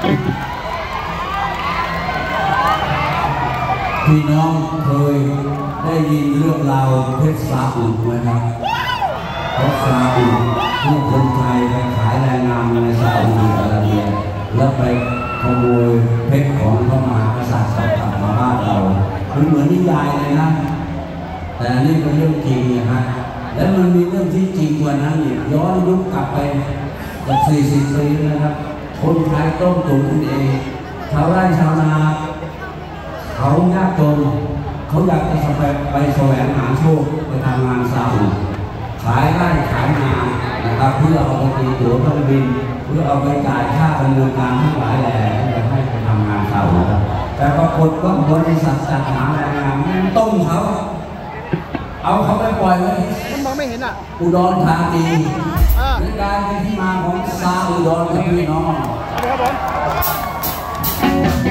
พี่น้องเคยได้ยินเรื่องราวเพชรสาอุไหมครับเพชรสาอุที่คนไทยไปขายแรงงานในซาอุดิอาระเบียแล้วไปขโมยเพชรของพระมหากษัตริย์กลับมาบ้านเรามันเหมือนนิยายเลยนะ แต่นี่เป็นเรื่องจริงนะฮะแล้วมันมีเรื่องที่จริงกว่านั้นอีกย้อนยุคกลับไปจาก40ปีนะครับ คนไทยต้มตุ๋นกันเองชาวไร่ชาวนา เขายากจนเขาอยากจะไปไปแสวงหาโชคไปทำงานซาอุขายไร่ขายนานะครับเพื่อเอาไปตีตั๋วเครื่องบิน เพื่อเอาไปจ่ายค่าดำเนินการทั้งหลายแหล่ที่จะให้ไปทำงานซาอุแต่ปรากฏว่าบริษัทจัดหาแรงงานแม่งต้มเขาเอาเขาไปปล่อยไว้มันมองไม่เห็นอะอุดรธานีอ่าใน การเป็นที่มาของซาอุดรครับพี่น้องสวัสดีครับผม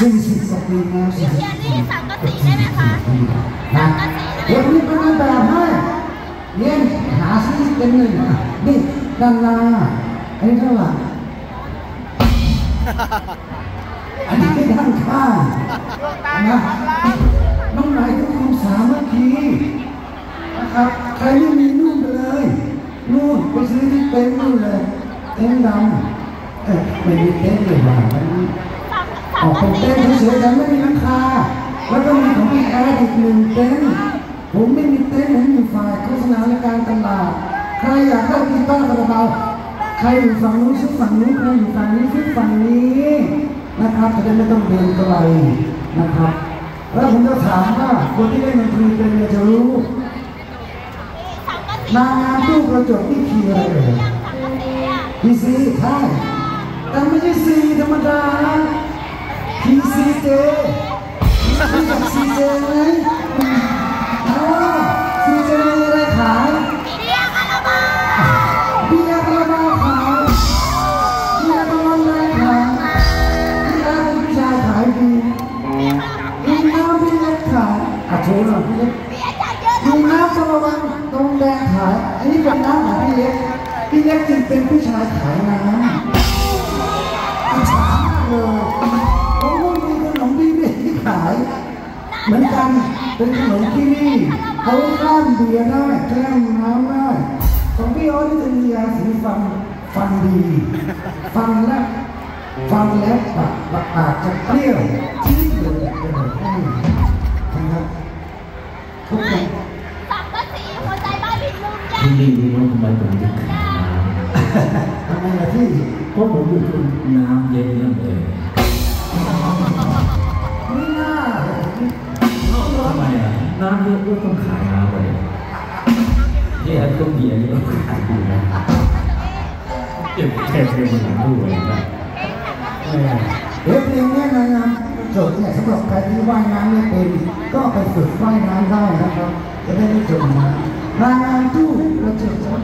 สี่สิบกว่าปีแล้วสี่สิบเรียนนี่สังกะสีได้ไหมคะนะเดี๋ยวนี้เป็นแบบให้เรียนหาซื้อเป็นหนึ่งอะนี่ด้านางอันนี้เท่าไหร่ ใครอยากได้กีตาร์คาราบาใครอยู่ฝั่งนู้นซื้อฝั่งนู้นใครอยู่ฝั่งนี้ซื้อฝั่งนี้นะครับจะได้ไม่ต้องเดินไกลนะครับ แล้วผมจะถามว่าคนที่เล่นดนตรีเป็นจะรู้นางงามตู้กระจกนี่คืออะไรเอ่ยสังกะสีอะพีซีใช่แต่ไม่ใช่ซีธรรมดาพีซีเจรู้จักซีเจไหม อันนี้เป็นน้ของพี่เล็กพี่เล็กจึงเป็นผู้ชายขายน้ำอิจฉามากเลยผมก็มีขนมพี่เล็กที่ขาย เหมือนกันเป็นขนมที่นี่เขากล้ามเบียร์ได้แก้มน้ำได้ของพี่ออสนี่จะมียาสีฟันฟันดี ฟันแล้วฟันแล้วปากปากปากจะเปรี้ยวจี๊ดเลยจะบอกให้นะครับทุกคน สังกะสีหัวใจบ้านผิดมุมจ้ะ ที่นี่นี่ว่าทำไมผมถึงขายน้ทำไมล่ะพี่ำเพราะผมเป็นคนน้ำเย็นนั่นเองไม่น่าทำไมอะน้ำเยอะก็ต้องขายน้ำเลยนี่ไอ้ต้มเบียร์นี่ก็ขายดีนะเก็บแค่เป็นคนดูเลยนะเออเดี๋ยวเพลงเนี้ยนะครับโจทย์เนี่ยสำหรับใครที่ว่ายน้ำไม่เป็นก็ไปฝึกว่ายน้ำได้นะครับ จะได้ไม่จมน้ำ รายง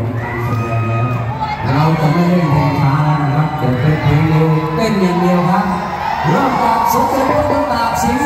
ของการแสดงแล้ว เราจะไม่เล่นเพลงช้าแล้วนะครับแต่เป็นเพลงเร็วเต้นอย่างเดียวครับเริ่มจากสมเด็จพระเจ้าตากสิน